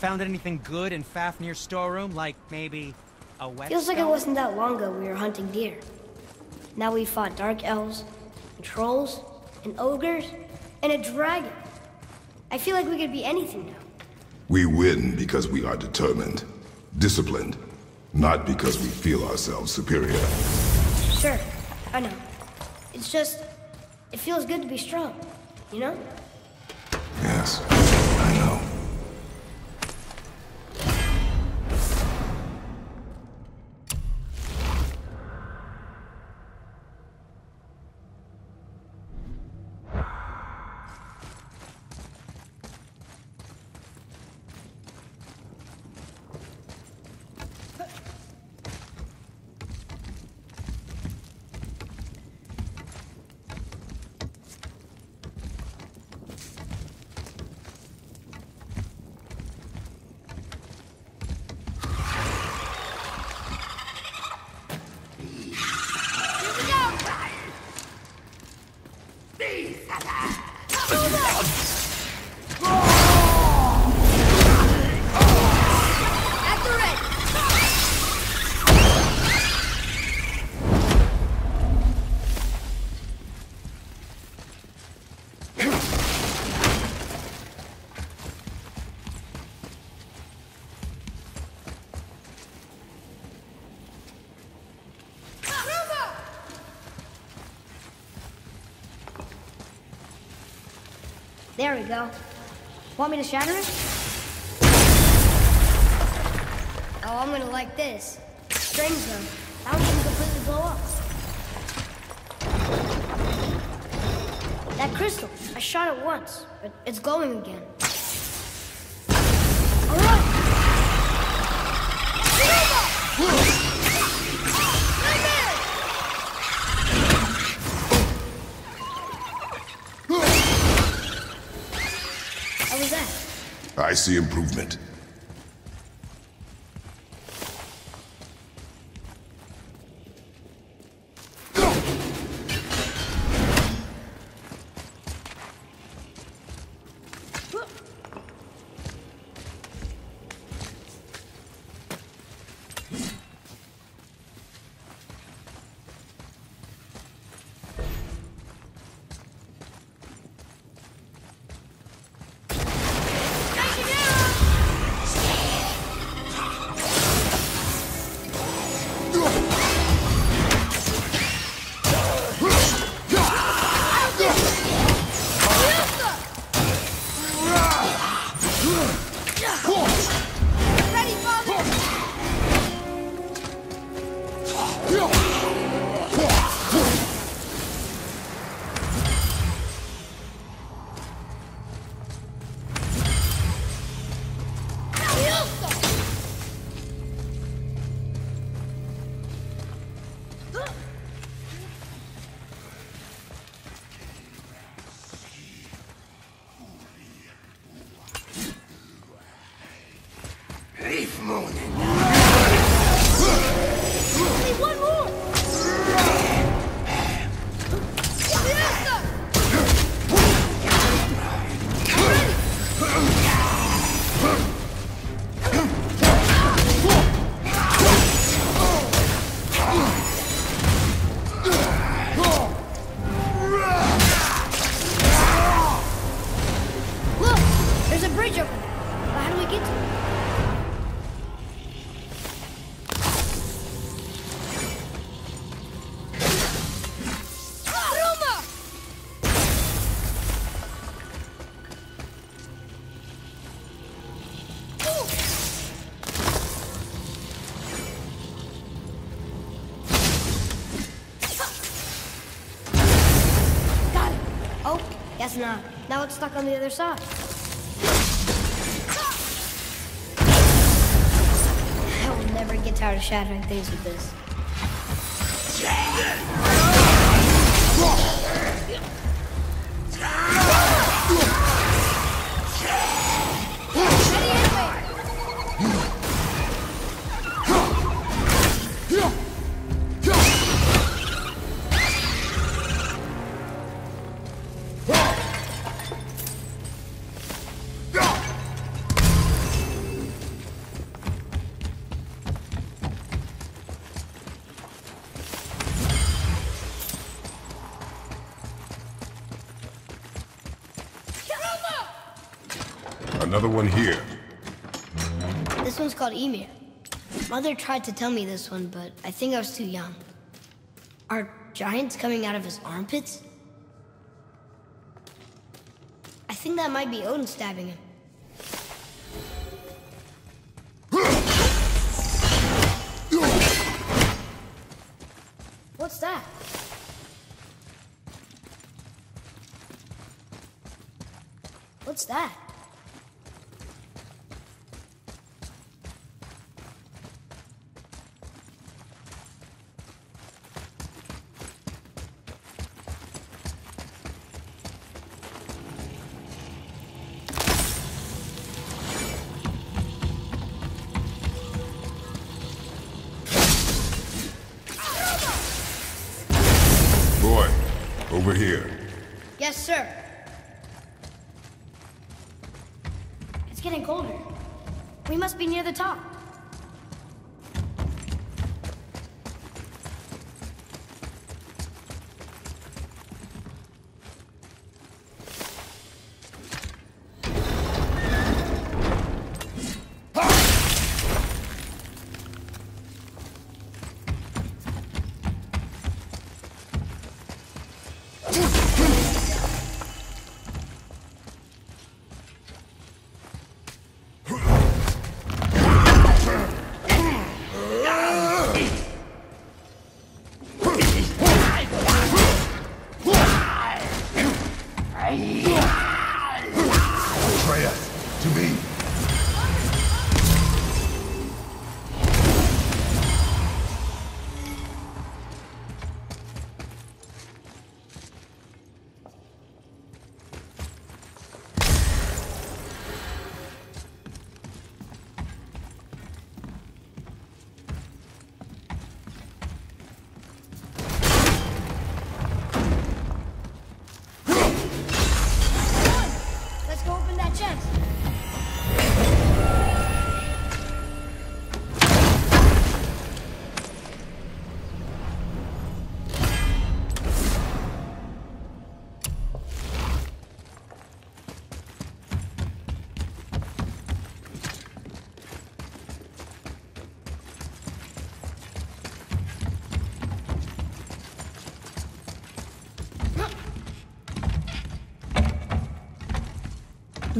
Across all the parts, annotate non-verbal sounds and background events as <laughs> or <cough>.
Found anything good in Fafnir's storeroom? Like maybe a wet Feels like it wasn't that long ago we were hunting deer. Now we fought dark elves, and trolls, and ogres, and a dragon. I feel like we could be anything now. We win because we are determined, disciplined, not because we feel ourselves superior. Sure, I know. It's just, it feels good to be strong, you know? Yes, Go. Want me to shatter it? Oh, I'm gonna like this. Strings though. That one can completely blow up. That crystal. I shot it once, but it's glowing again. See improvement. Only guess not. Now it's stuck on the other side. I will never get tired of shattering things with this. Another one here. This one's called Ymir. Mother tried to tell me this one, but I think I was too young. Are giants coming out of his armpits? I think that might be Odin stabbing him. What's that? What's that? Yes, sir. It's getting colder. We must be near the top.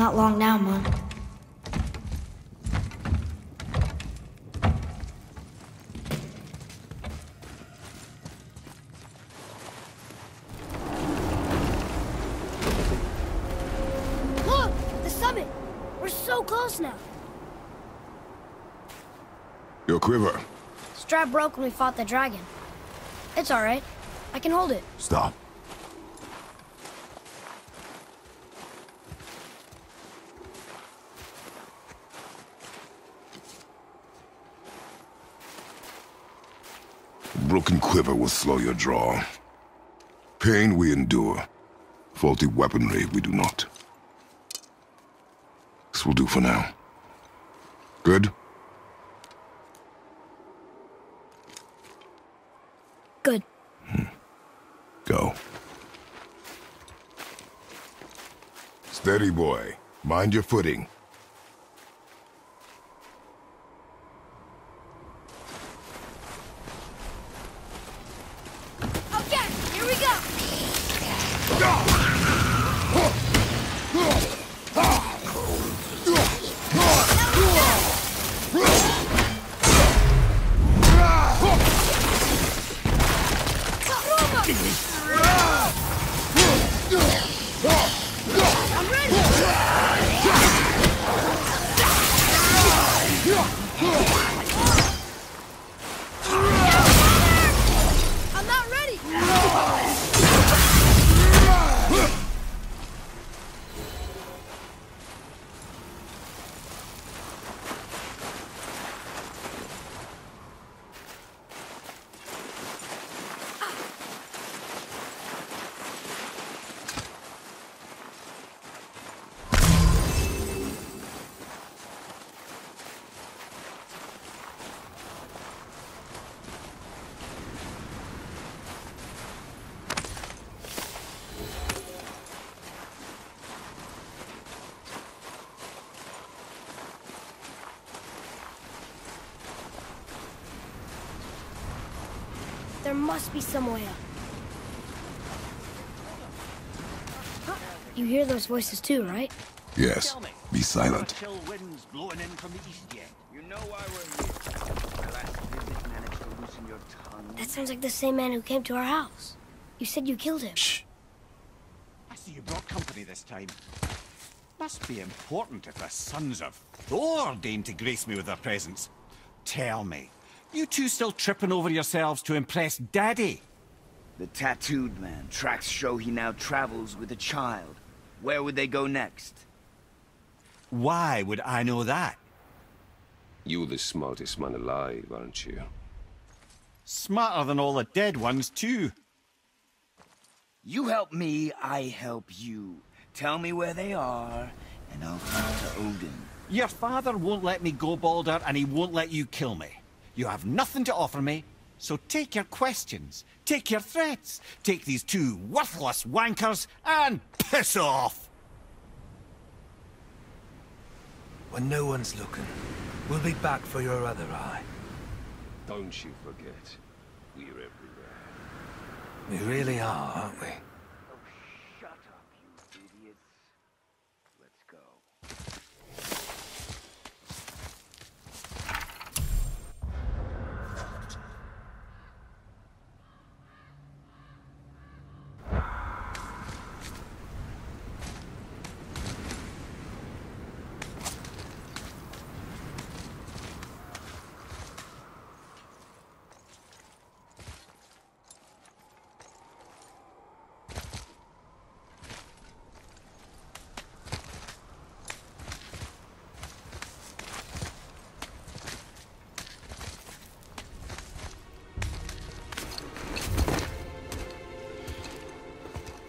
Not long now, Mom. Look! The summit! We're so close now! Your quiver. Strap broke when we fought the dragon. It's alright. I can hold it. Stop. Broken quiver will slow your draw. Pain we endure. Faulty weaponry we do not. This will do for now. Good? Good. Hmm. Go. Steady, boy. Mind your footing. There must be some way up. You hear those voices too, right? Yes. Be silent. Chill winds blowing in from the east yet. You know why we're here. My last visit managed to loosen your tongue. That sounds like the same man who came to our house. You said you killed him. Shh. I see you brought company this time. Must be important if the sons of Thor deign to grace me with their presence. Tell me, you two still tripping over yourselves to impress Daddy? The tattooed man. Tracks show he now travels with a child. Where would they go next? Why would I know that? You're the smartest man alive, aren't you? Smarter than all the dead ones, too. You help me, I help you. Tell me where they are, and I'll come to Odin. Your father won't let me go, Baldur, and he won't let you kill me. You have nothing to offer me, so take your questions, take your threats, take these two worthless wankers, and piss off! When no one's looking, we'll be back for your other eye. Don't you forget, we're everywhere. We really are, aren't we?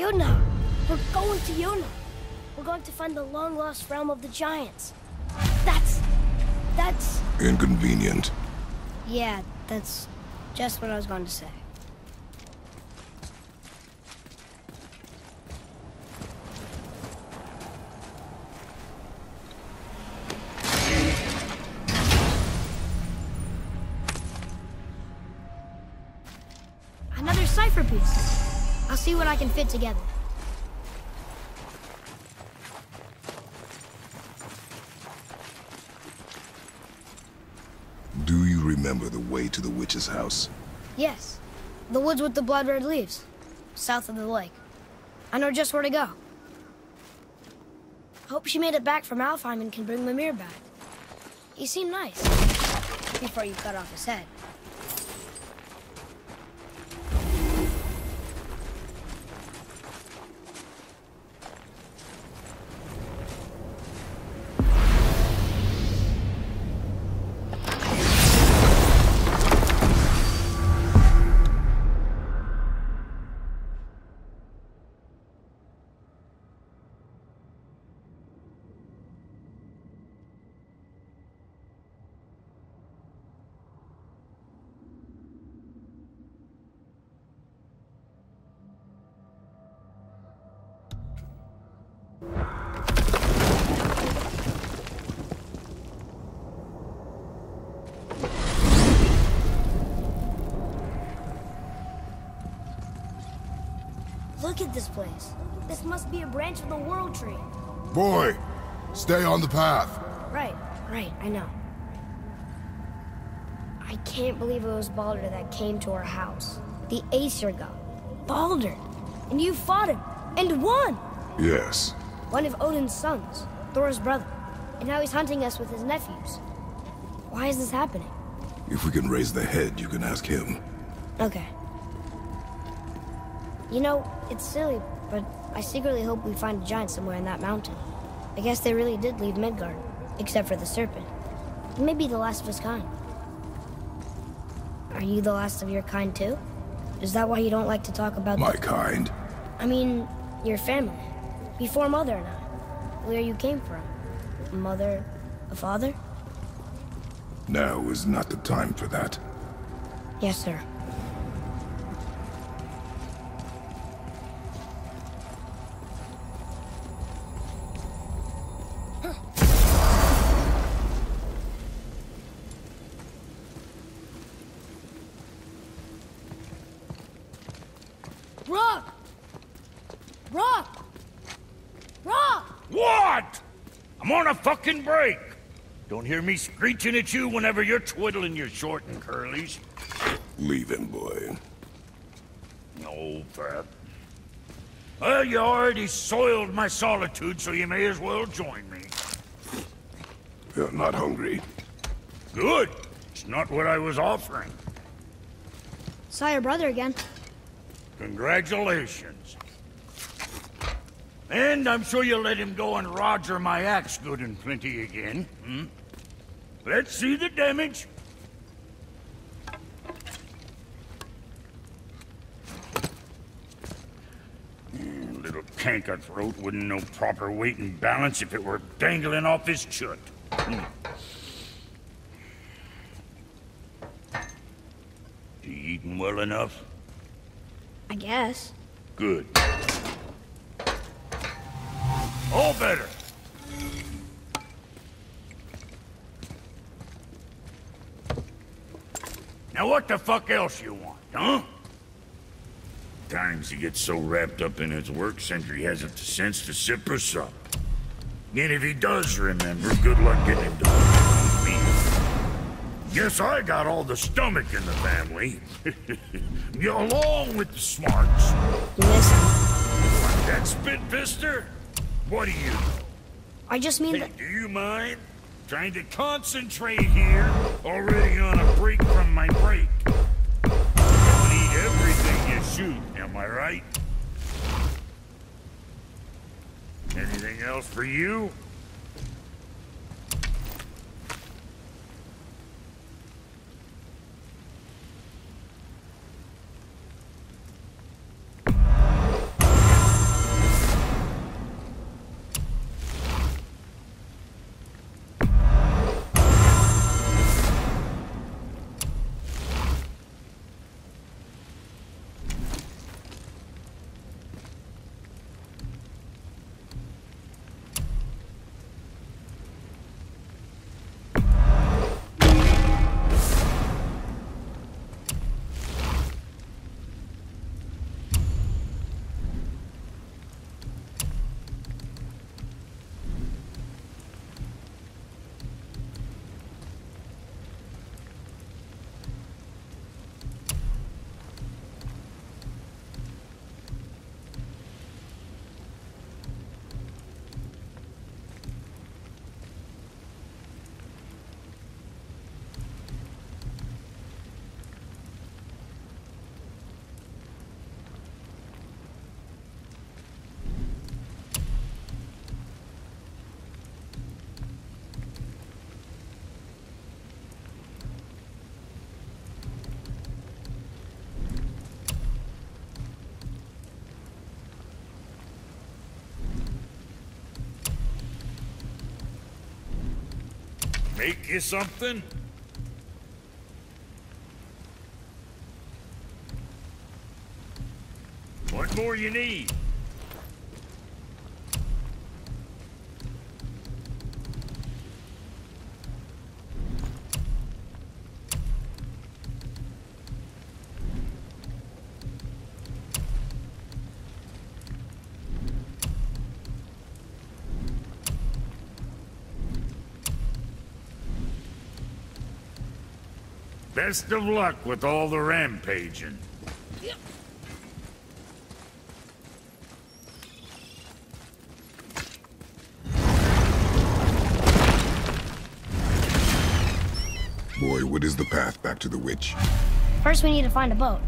Yuna! We're going to Yuna! We're going to find the long-lost realm of the Giants. That's... that's... Inconvenient. Yeah, that's just what I was going to say. Another cipher piece. I'll see what I can fit together. Do you remember the way to the witch's house? Yes. The woods with the blood red leaves. South of the lake. I know just where to go. Hope she made it back from Alfheim and can bring Mimir back. He seemed nice. Before you cut off his head. Look at this place. This must be a branch of the World Tree. Boy, stay on the path. Right, right, I know. I can't believe it was Baldur that came to our house. The Aesir god. Baldur! And you fought him, and won! Yes. One of Odin's sons, Thor's brother. And now he's hunting us with his nephews. Why is this happening? If we can raise the head, you can ask him. Okay. You know, it's silly, but I secretly hope we find a giant somewhere in that mountain. I guess they really did leave Midgard, except for the serpent. He may be the last of his kind. Are you the last of your kind too? Is that why you don't like to talk about My kind. I mean, your family. Before Mother and I. Where you came from. A mother, a father? Now is not the time for that. Yes, sir. Fucking break. Don't hear me screeching at you whenever you're twiddling your short and curlies. Leave him, boy. No, Fat. Well, you already soiled my solitude, so you may as well join me. You're not hungry. Good. It's not what I was offering. Saw your brother again. Congratulations. And I'm sure you'll let him go and Roger my axe good and plenty again. Hmm? Let's see the damage. Mm, little canker throat wouldn't know proper weight and balance if it were dangling off his chut. Hmm. You eating well enough? I guess. Good. All better. Now what the fuck else you want, huh? Times he gets so wrapped up in his work, Sindri hasn't the sense to sip or sup. And if he does remember, good luck getting him to me. Guess I got all the stomach in the family. <laughs> Along with the smarts. You missing? What, that spit pister? What do you? I just mean Hey, that. do you mind? Trying to concentrate here. Already on a break from my break. Eat everything you shoot, am I right? Anything else for you? Make you something? What more you need? Best of luck with all the rampaging. Boy, what is the path back to the witch? First, we need to find a boat.